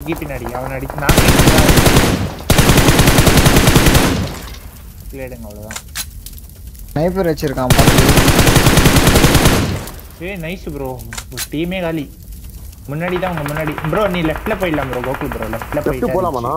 பின்னாடி அவன் அடிச்சு நான் எடுங்க அவ்வளோதான் ஸ்னைப்பர் வச்சிருக்கான் ஏ நைஸ் ப்ரோ டீமே காலி. முன்னாடி தான் உங்க முன்னாடி. ப்ரோ நீ லெஃப்ட்ல போயிடலாம் ப்ரோ கோகுல் ப்ரோ லெஃப்ட்ல போயிட்டு போலாமாண்ணா?